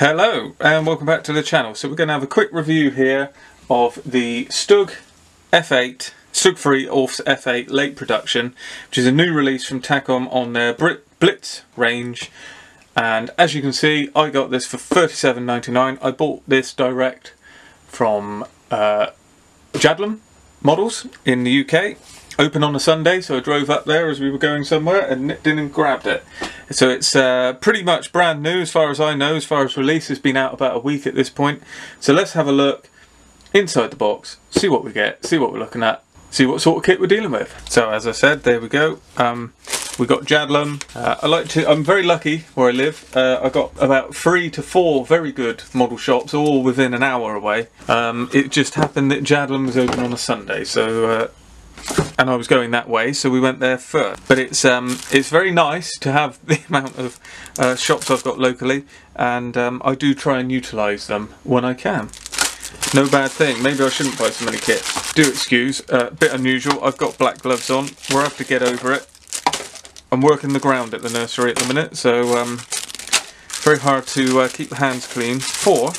Hello and welcome back to the channel. So we're going to have a quick review here of the Stug F8, Stug Free Ausf F8 late production, which is a new release from Takom on their Blitz range. And as you can see, I got this for $37.99. I bought this direct from uh, Jadlam Models in the UK. Open on a Sunday, so I drove up there as we were going somewhere and nipped in and grabbed it. So it's uh, pretty much brand new as far as I know, as far as release. has been out about a week at this point. So let's have a look inside the box, see what we get, see what we're looking at, see what sort of kit we're dealing with. So as I said, there we go. Um, we got Jadlam. Uh, I like to. I'm very lucky where I live. Uh, I got about three to four very good model shops, all within an hour away. Um, it just happened that Jadlam was open on a Sunday, so uh, and I was going that way, so we went there first. But it's um, it's very nice to have the amount of uh, shops I've got locally, and um, I do try and utilise them when I can. No bad thing. Maybe I shouldn't buy so many kits. Do excuse, a uh, bit unusual. I've got black gloves on. We'll have to get over it. I'm working the ground at the nursery at the minute, so um, very hard to uh, keep the hands clean for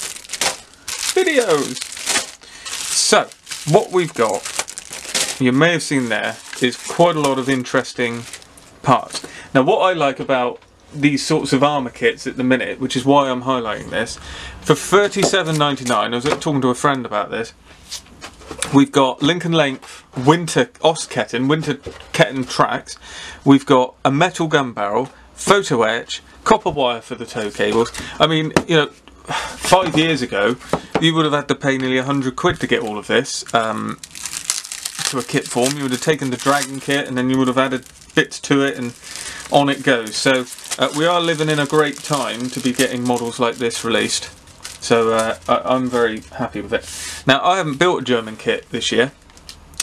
videos. So, what we've got you may have seen there is quite a lot of interesting parts. Now what I like about these sorts of armour kits at the minute, which is why I'm highlighting this, for $37.99, I was talking to a friend about this, we've got link and length winter Ostketten, winter Ketten tracks, we've got a metal gun barrel, photo etch, copper wire for the tow cables. I mean, you know, five years ago, you would have had to pay nearly 100 quid to get all of this. Um, to a kit form, you would have taken the Dragon kit and then you would have added bits to it and on it goes. So uh, we are living in a great time to be getting models like this released. So uh, I, am very happy with it. Now I haven't built a German kit this year,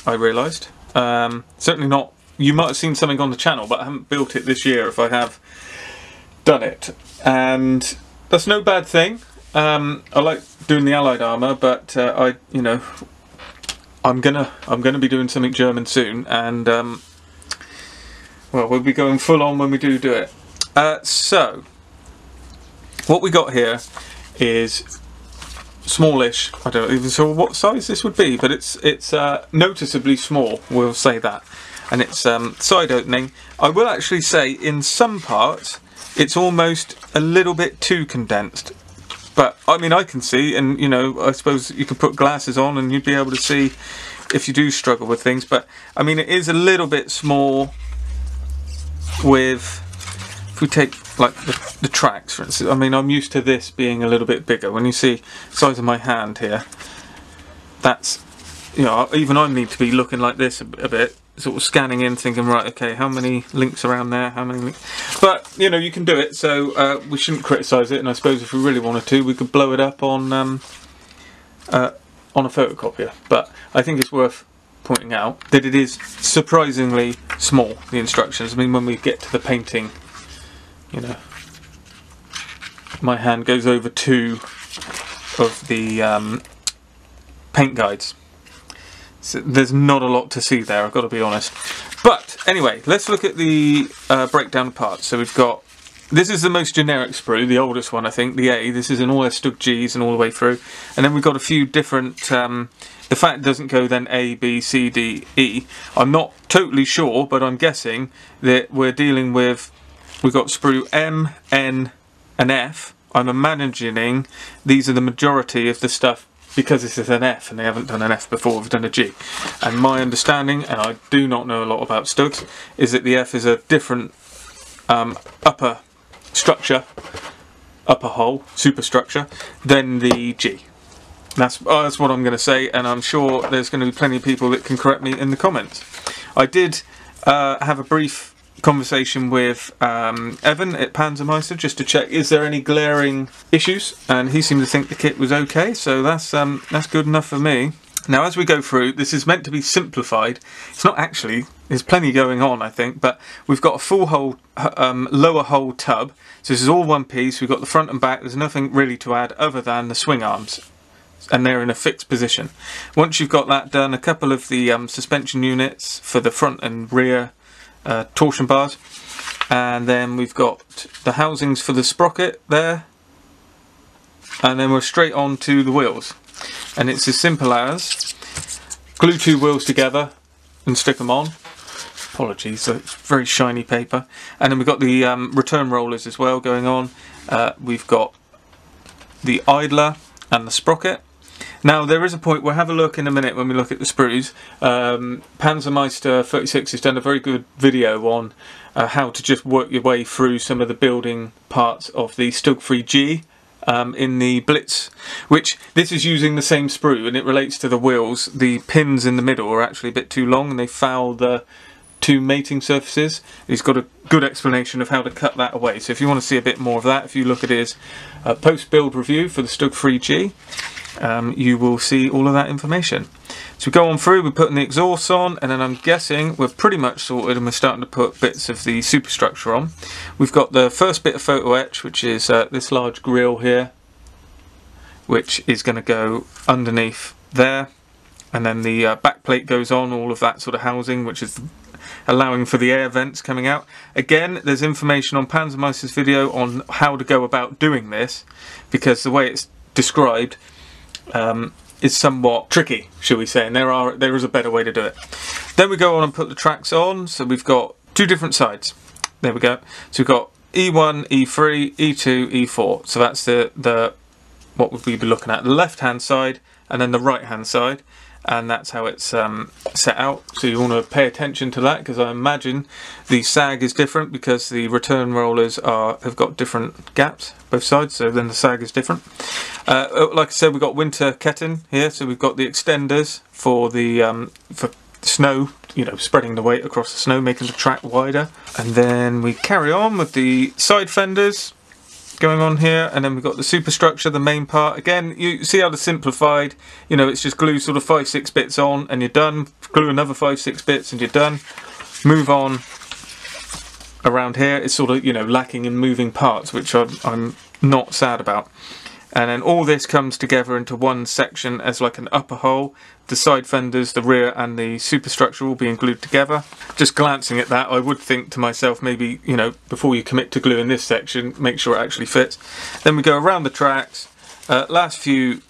I realised. Um, certainly not, you might have seen something on the channel, but I haven't built it this year if I have done it. And that's no bad thing. Um, I like doing the Allied armour, but uh, I, you know, I'm gonna I'm gonna be doing something German soon, and um, well, we'll be going full on when we do do it. Uh, so, what we got here is smallish. I don't even know what size this would be, but it's it's uh, noticeably small. We'll say that, and it's um, side opening. I will actually say in some parts it's almost a little bit too condensed. But I mean, I can see, and you know, I suppose you could put glasses on and you'd be able to see if you do struggle with things. But I mean, it is a little bit small with, if we take like the, the tracks, for instance. I mean, I'm used to this being a little bit bigger. When you see size of my hand here, that's, you know, even I need to be looking like this a, a bit sort of scanning in thinking right okay how many links around there? How many links but you know you can do it so uh, we shouldn't criticize it and I suppose if we really wanted to we could blow it up on um, uh, on a photocopier. But I think it's worth pointing out that it is surprisingly small the instructions. I mean when we get to the painting you know my hand goes over two of the um, paint guides there's not a lot to see there, I've got to be honest. But anyway, let's look at the uh, breakdown parts. So we've got, this is the most generic sprue, the oldest one I think, the A. This is in all Stug Gs and all the way through. And then we've got a few different, um, the fact doesn't go then A, B, C, D, E. I'm not totally sure, but I'm guessing that we're dealing with, we've got sprue M, N and F. I'm imagining these are the majority of the stuff because this is an F and they haven't done an F before, they've done a G. And my understanding, and I do not know a lot about Stugs, is that the F is a different um, upper structure, upper hull, superstructure, than the G. That's, oh, that's what I'm going to say, and I'm sure there's going to be plenty of people that can correct me in the comments. I did uh, have a brief conversation with um, Evan at Panzermeister just to check is there any glaring issues? And he seemed to think the kit was okay so that's um, that's good enough for me. Now as we go through this is meant to be simplified. It's not actually. There's plenty going on I think but we've got a full hull um, lower hull tub. So this is all one piece. We've got the front and back. There's nothing really to add other than the swing arms. And they're in a fixed position. Once you've got that done, a couple of the um, suspension units for the front and rear uh, torsion bars and then we've got the housings for the sprocket there and then we're straight on to the wheels. And it's as simple as glue two wheels together and stick them on. Apologies, so it's very shiny paper. And then we've got the um, return rollers as well going on. Uh, we've got the idler and the sprocket. Now there is a point, we'll have a look in a minute when we look at the sprues. Um, Panzermeister 36 has done a very good video on uh, how to just work your way through some of the building parts of the Stug 3G um, in the Blitz, which this is using the same sprue and it relates to the wheels. The pins in the middle are actually a bit too long and they foul the two mating surfaces. He's got a good explanation of how to cut that away. So if you want to see a bit more of that, if you look at his uh, post-build review for the Stug 3G, um, you will see all of that information. So we go on through, we're putting the exhaust on, and then I'm guessing we're pretty much sorted and we're starting to put bits of the superstructure on. We've got the first bit of photo etch, which is uh, this large grill here, which is going to go underneath there. And then the uh, back plate goes on, all of that sort of housing, which is allowing for the air vents coming out. Again, there's information on Panzermeister's video on how to go about doing this, because the way it's described, um, is somewhat tricky, shall we say, and there are there is a better way to do it. Then we go on and put the tracks on, so we've got two different sides. There we go. So we've got E1, E3, E2, E4. So that's the the what would we be looking at? The left hand side and then the right hand side and that's how it's um, set out. So you want to pay attention to that because I imagine the sag is different because the return rollers are have got different gaps both sides. So then the sag is different. Uh, oh, like I said, we've got winter ketten here, so we've got the extenders for the um, for snow, you know, spreading the weight across the snow, making the track wider. And then we carry on with the side fenders going on here and then we've got the superstructure the main part. Again you see how the simplified you know it's just glue sort of five six bits on and you're done. Glue another five six bits and you're done. Move on around here. It's sort of you know lacking in moving parts which I'm, I'm not sad about and then all this comes together into one section as like an upper hull. The side fenders the rear and the superstructure all being glued together. Just glancing at that I would think to myself maybe you know before you commit to glue in this section make sure it actually fits. Then we go around the tracks. Uh, last few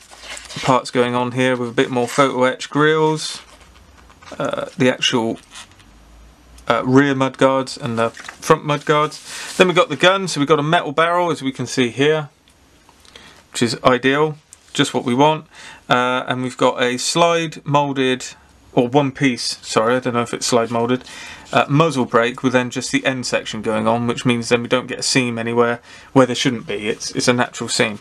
parts going on here with a bit more photo etch grills. Uh, the actual uh, rear mudguards and the front mudguards then we've got the gun so we've got a metal barrel as we can see here which is ideal, just what we want. Uh, and we've got a slide molded, or one piece, sorry, I don't know if it's slide molded, uh, muzzle brake with then just the end section going on, which means then we don't get a seam anywhere where there shouldn't be. It's, it's a natural seam.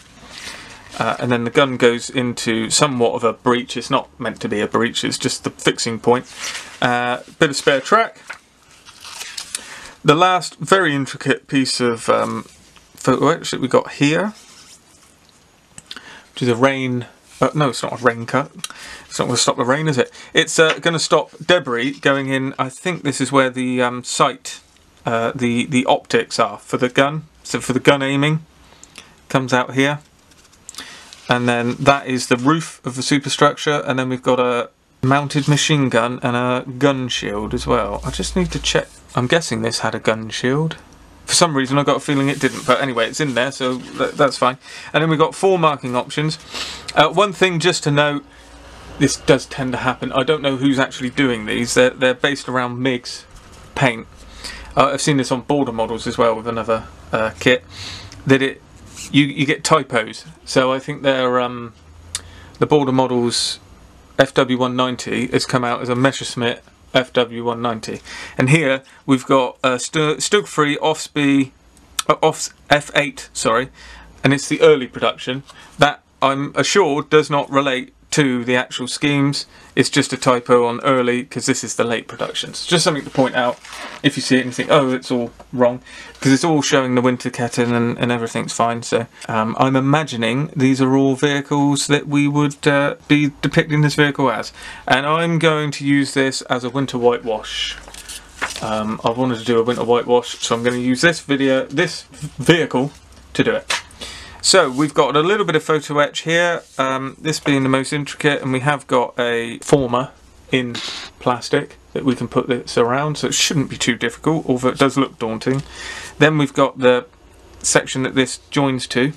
Uh, and then the gun goes into somewhat of a breech. It's not meant to be a breech, it's just the fixing point. Uh, bit of spare track. The last very intricate piece of um, that we got here is a rain uh, no, it's not a rain cut. It's not going to stop the rain, is it? It's uh, going to stop debris going in. I think this is where the um, sight, uh, the the optics are for the gun. So for the gun aiming, comes out here, and then that is the roof of the superstructure, and then we've got a mounted machine gun and a gun shield as well. I just need to check. I'm guessing this had a gun shield. For some reason I got a feeling it didn't, but anyway it's in there so that's fine. And then we've got four marking options. Uh, one thing just to note, this does tend to happen, I don't know who's actually doing these, they're, they're based around MIGS paint. Uh, I've seen this on border models as well with another uh, kit, that it you, you get typos. So I think they're um, the border models FW190 has come out as a Messerschmitt FW190. And here we've got a Stug Free Ausf F8, sorry, and it's the early production. That I'm assured does not relate to the actual schemes. It's just a typo on early because this is the late production. productions. Just something to point out if you see it and think, oh, it's all wrong. Because it's all showing the winter ketten and, and everything's fine. So um, I'm imagining these are all vehicles that we would uh, be depicting this vehicle as. And I'm going to use this as a winter whitewash. Um, I wanted to do a winter whitewash, so I'm going to use this video, this vehicle to do it. So we've got a little bit of photo etch here, um, this being the most intricate, and we have got a former in plastic that we can put this around, so it shouldn't be too difficult, although it does look daunting. Then we've got the section that this joins to,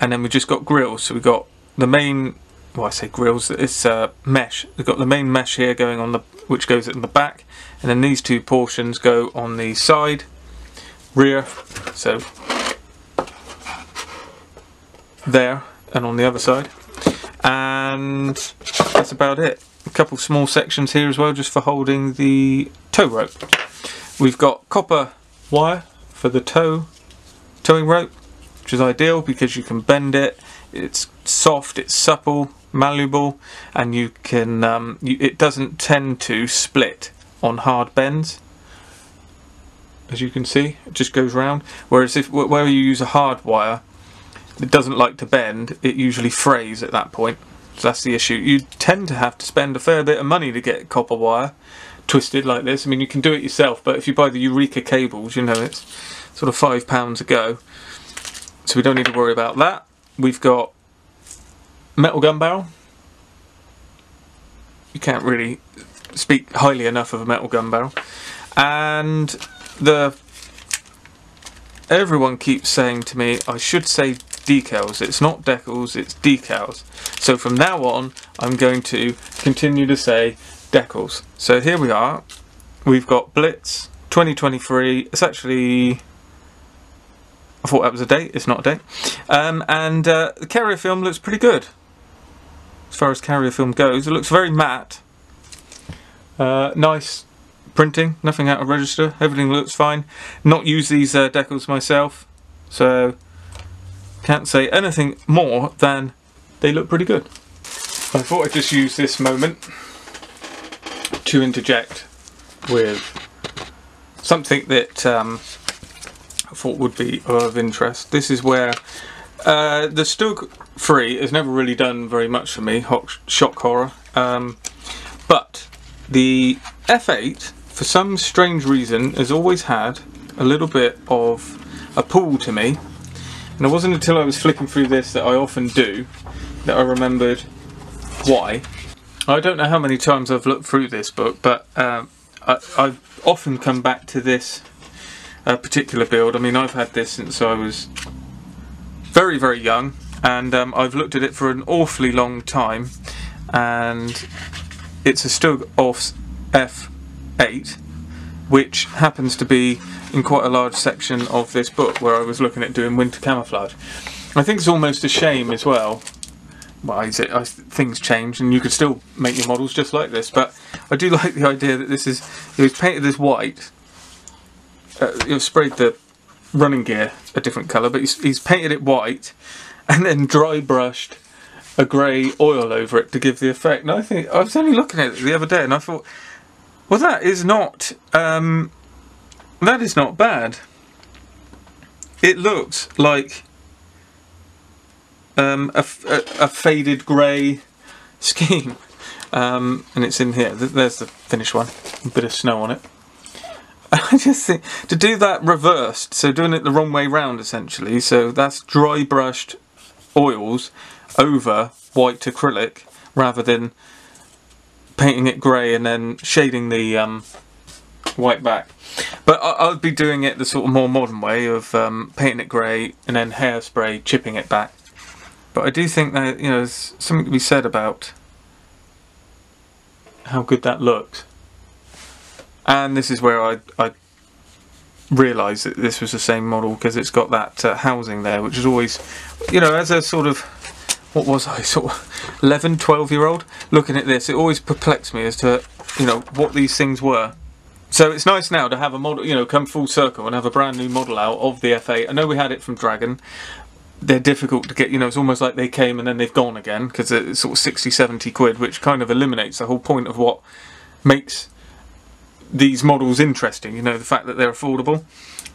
and then we've just got grills. So we've got the main, well I say grills, it's uh, mesh. We've got the main mesh here going on the, which goes in the back, and then these two portions go on the side, rear, so there, and on the other side. And that's about it. A couple small sections here as well, just for holding the tow rope. We've got copper wire for the tow towing rope, which is ideal because you can bend it. It's soft, it's supple, malleable, and you can. Um, you, it doesn't tend to split on hard bends. As you can see, it just goes round. Whereas if where you use a hard wire, it doesn't like to bend. It usually frays at that point. So that's the issue. You tend to have to spend a fair bit of money to get copper wire twisted like this. I mean, you can do it yourself, but if you buy the Eureka cables, you know, it's sort of five pounds a go. So we don't need to worry about that. We've got metal gun barrel. You can't really speak highly enough of a metal gun barrel. And the everyone keeps saying to me I should say decals. It's not decals, it's decals. So from now on, I'm going to continue to say decals. So here we are. We've got Blitz 2023. It's actually I thought that was a date. It's not a date. Um, and uh, the carrier film looks pretty good. As far as carrier film goes, it looks very matte. Uh, nice printing, nothing out of register. Everything looks fine. Not used these uh, decals myself, so can't say anything more than they look pretty good. I thought I'd just use this moment to interject with something that um, I thought would be of interest. This is where uh, the Stug 3 has never really done very much for me, shock horror, um, but the F8 for some strange reason has always had a little bit of a pull to me and it wasn't until I was flicking through this that I often do that I remembered why. I don't know how many times I've looked through this book, but um, I, have often come back to this uh, particular build. I mean, I've had this since I was very, very young, and um, I've looked at it for an awfully long time, and it's a Stug Ausf F8, which happens to be in quite a large section of this book where I was looking at doing winter camouflage. I think it's almost a shame as well. Why Well, I, things change and you could still make your models just like this, but I do like the idea that this is, it was painted this white, uh, you've sprayed the running gear a different colour, but he's, he's painted it white and then dry brushed a grey oil over it to give the effect. And I think, I was only looking at it the other day and I thought, well that is not, um, that is not bad. It looks like um, a, a, a, faded grey scheme. Um, and it's in here. There's the finished one. A bit of snow on it. I just think to do that reversed, so doing it the wrong way round essentially. So that's dry brushed oils over white acrylic rather than painting it grey and then shading the um, white back. But I, will be doing it the sort of more modern way of um, painting it grey and then hairspray chipping it back. But I do think that you know there's something to be said about how good that looks. And this is where I, I realised that this was the same model because it's got that uh, housing there, which is always, you know, as a sort of what was I, sort of 11, 12 year old, looking at this, it always perplexed me as to, you know, what these things were. So it's nice now to have a model, you know, come full circle and have a brand new model out of the F8. I know we had it from Dragon. They're difficult to get, you know, it's almost like they came and then they've gone again because it's sort of 60, 70 quid, which kind of eliminates the whole point of what makes these models interesting, you know, the fact that they're affordable.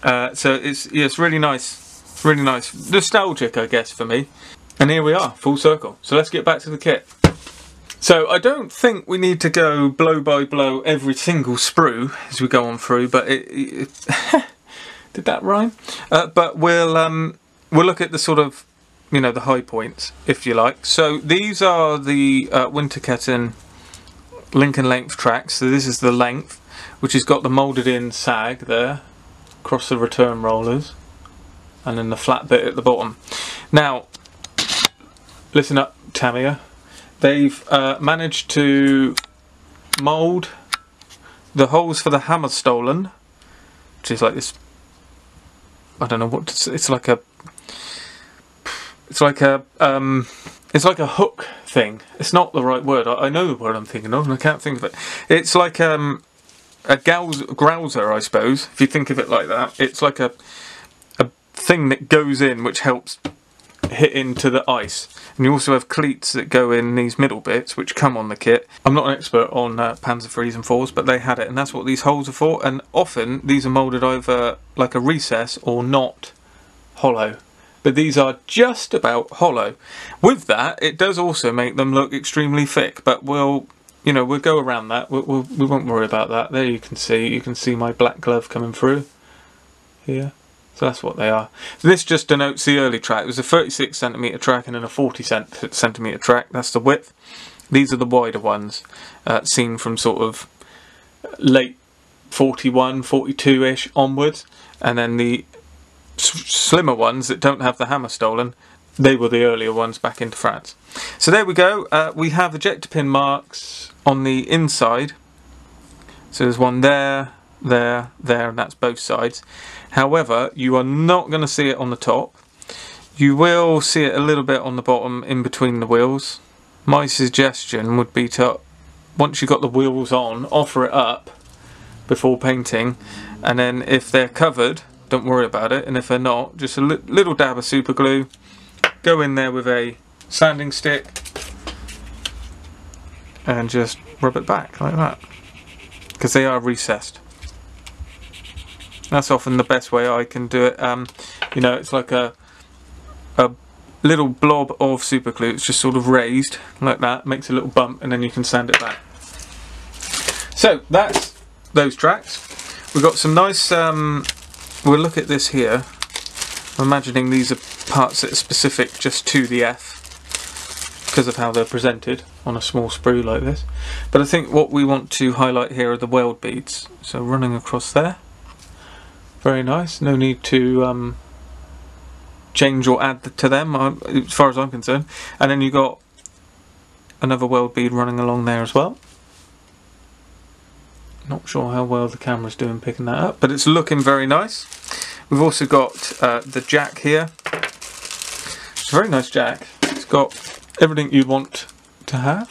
Uh, so it's, yeah, it's really nice, really nice. Nostalgic, I guess, for me. And here we are, full circle. So let's get back to the kit. So I don't think we need to go blow by blow every single sprue as we go on through, but it, it did that rhyme? Uh, but we'll um, we'll look at the sort of you know the high points if you like. So these are the uh, Winterketten link and length tracks. So this is the length, which has got the moulded in sag there across the return rollers, and then the flat bit at the bottom. Now listen up, Tamiya. They've uh, managed to mould the holes for the Hammerstollen, which is like this. I don't know what it's like a. It's like a um, it's like a hook thing. It's not the right word. I, I know the word I'm thinking of, and I can't think of it. It's like um, a gauze, grouser, I suppose. If you think of it like that, it's like a a thing that goes in, which helps hit into the ice. And you also have cleats that go in these middle bits, which come on the kit. I'm not an expert on uh, Panzer threes and fours, but they had it, and that's what these holes are for. And often these are moulded over like a recess or not hollow but these are just about hollow. With that, it does also make them look extremely thick, but we'll, you know, we'll go around that. We'll, we'll, we will not worry about that. There you can see, you can see my black glove coming through here. So that's what they are. So this just denotes the early track. It was a 36 centimeter track and then a 40 centimeter track. That's the width. These are the wider ones, uh, seen from sort of late 41, 42-ish onwards. And then the slimmer ones that don't have the Hammerstollen, they were the earlier ones back into France. So there we go. Uh, we have ejector pin marks on the inside. So there's one there, there, there, and that's both sides. However, you are not going to see it on the top. You will see it a little bit on the bottom in between the wheels. My suggestion would be to, once you've got the wheels on, offer it up before painting. And then if they're covered, don't worry about it. And if they're not, just a li little dab of super glue. Go in there with a sanding stick and just rub it back like that. Because they are recessed. That's often the best way I can do it. Um, you know, it's like a a little blob of super glue. It's just sort of raised like that, makes a little bump, and then you can sand it back. So that's those tracks. We've got some nice um, we'll look at this here. I'm imagining these are parts that are specific just to the F because of how they're presented on a small sprue like this. But I think what we want to highlight here are the weld beads. So running across there. Very nice. No need to um, change or add to them uh, as far as I'm concerned. And then you've got another weld bead running along there as well. Not sure how well the camera's doing picking that up, but it's looking very nice. We've also got uh, the jack here. It's a very nice jack. It's got everything you'd want to have.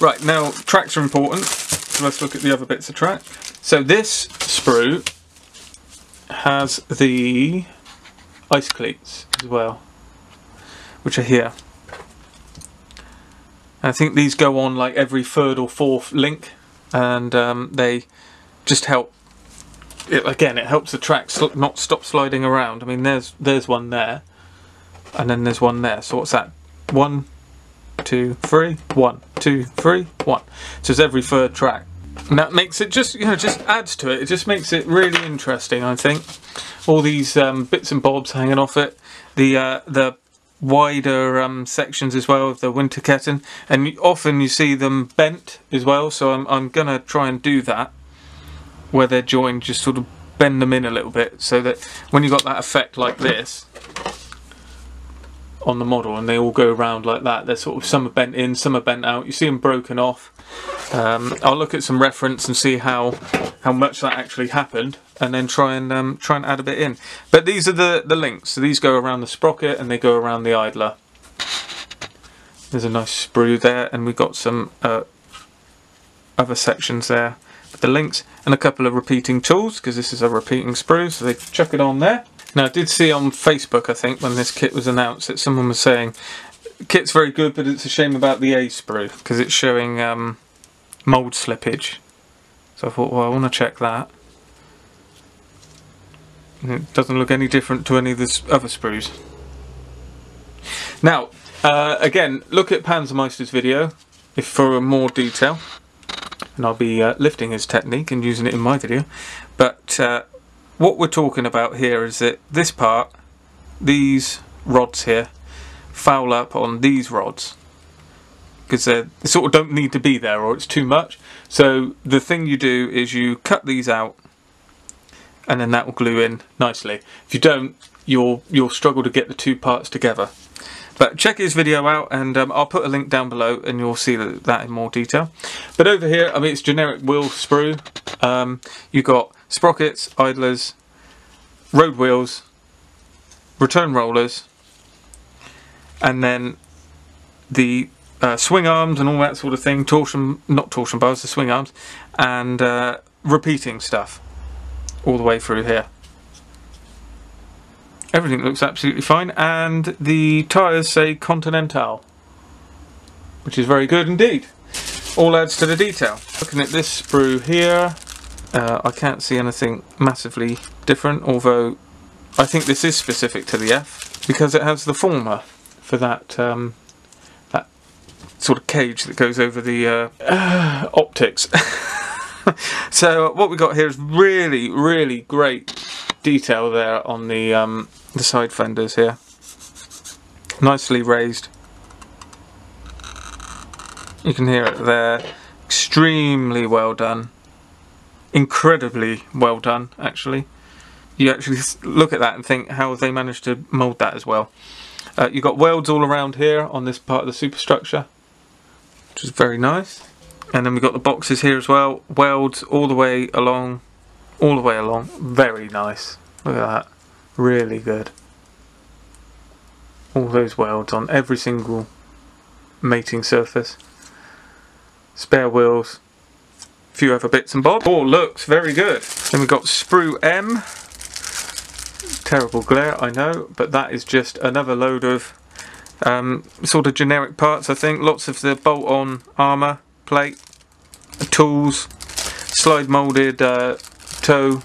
Right, now tracks are important, so let's look at the other bits of track. So this sprue has the ice cleats as well, which are here. I think these go on like every third or fourth link and um, they just help. It, again it helps the track not stop sliding around. I mean there's there's one there and then there's one there. So what's that? One two three one two three one. So it's every third track and that makes it just you know just adds to it. It just makes it really interesting I think. All these um, bits and bobs hanging off it. The uh, the wider um, sections as well of the Winterketten and often you see them bent as well so I'm, I'm gonna try and do that where they're joined just sort of bend them in a little bit so that when you've got that effect like this on the model and they all go around like that they're sort of some are bent in some are bent out you see them broken off um, I'll look at some reference and see how how much that actually happened and then try and um, try and add a bit in. But these are the, the links. So these go around the sprocket and they go around the idler. There's a nice sprue there and we've got some uh, other sections there with the links and a couple of repeating tools because this is a repeating sprue so they chuck it on there. Now I did see on Facebook I think when this kit was announced that someone was saying kit's very good but it's a shame about the A sprue because it's showing um, mould slippage. So I thought well I want to check that. It doesn't look any different to any of the other sprues. Now, uh, again, look at Panzermeister's video if for more detail. And I'll be uh, lifting his technique and using it in my video. But uh, what we're talking about here is that this part, these rods here, foul up on these rods. Because they sort of don't need to be there or it's too much. So the thing you do is you cut these out and then that will glue in nicely. If you don't, you'll you'll struggle to get the two parts together. But check his video out and um, I'll put a link down below and you'll see that, in more detail. But over here, I mean, it's generic wheel sprue. Um, you've got sprockets, idlers, road wheels, return rollers, and then the uh, swing arms and all that sort of thing, torsion, not torsion bars, the swing arms, and uh, repeating stuff all the way through here. Everything looks absolutely fine, and the tyres say Continental, which is very good indeed. All adds to the detail. Looking at this sprue here, uh, I can't see anything massively different, although I think this is specific to the F, because it has the former for that um, that sort of cage that goes over the uh, optics. so what we got here is really, really great detail there on the um, the side fenders here. Nicely raised. You can hear it there. Extremely well done. Incredibly well done, actually. You actually look at that and think how they managed to mould that as well. Uh, you've got welds all around here on this part of the superstructure, which is very nice. And then we've got the boxes here as well. Welds all the way along, all the way along. Very nice. Look at that. Really good. All those welds on every single mating surface. Spare wheels. Few other bits and bobs. All looks very good. Then we've got Sprue M. Terrible glare, I know, but that is just another load of um, sort of generic parts, I think. Lots of the bolt-on armour plate, tools, slide moulded uh, tow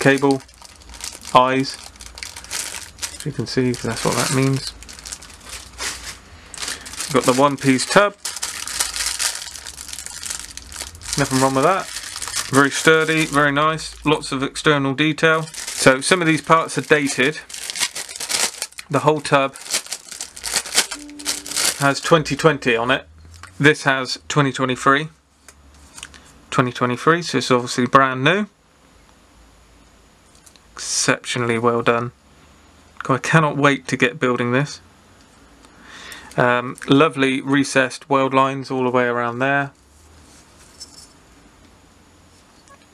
cable, eyes. As you can see, that's what that means. Got the one piece tub. Nothing wrong with that. Very sturdy, very nice. Lots of external detail. So some of these parts are dated. The whole tub has 2020 on it. This has 2023. 2023, so it's obviously brand new. Exceptionally well done. I cannot wait to get building this. Um, lovely recessed weld lines all the way around there.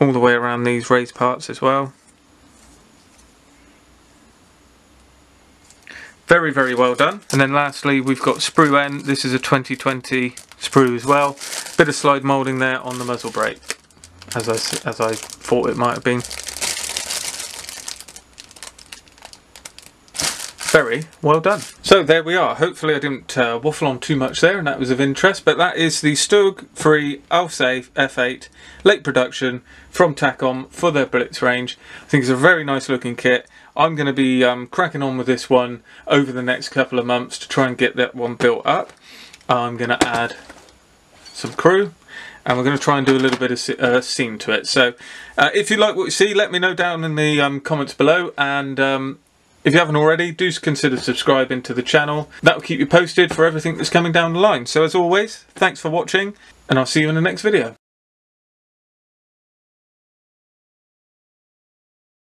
All the way around these raised parts as well. Very, very well done. And then lastly, we've got sprue N. This is a 2020 sprue as well. Bit of slide moulding there on the muzzle brake, as I, as I thought it might have been. Very well done. So there we are. Hopefully I didn't uh, waffle on too much there and that was of interest. But that is the Stug Free Ausf F8 late production from Takom for their Blitz range. I think it's a very nice looking kit. I'm going to be um, cracking on with this one over the next couple of months to try and get that one built up. I'm going to add some crew and we're going to try and do a little bit of uh, scene to it. So uh, if you like what you see, let me know down in the um, comments below and um, if you haven't already, do consider subscribing to the channel. That will keep you posted for everything that's coming down the line. So as always, thanks for watching and I'll see you in the next video.